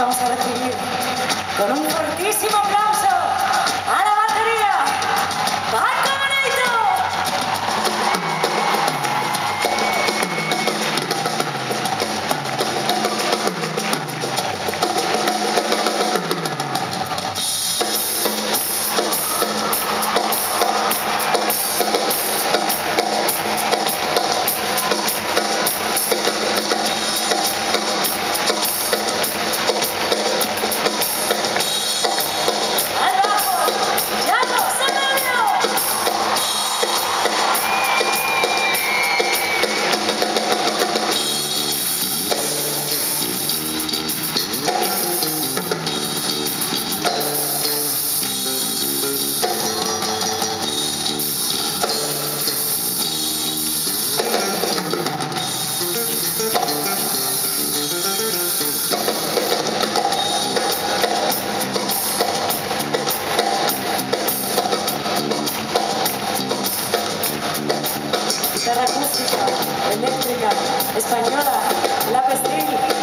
vamos a recibir con un fortísimo aplauso. música eléctrica española, la pestilla.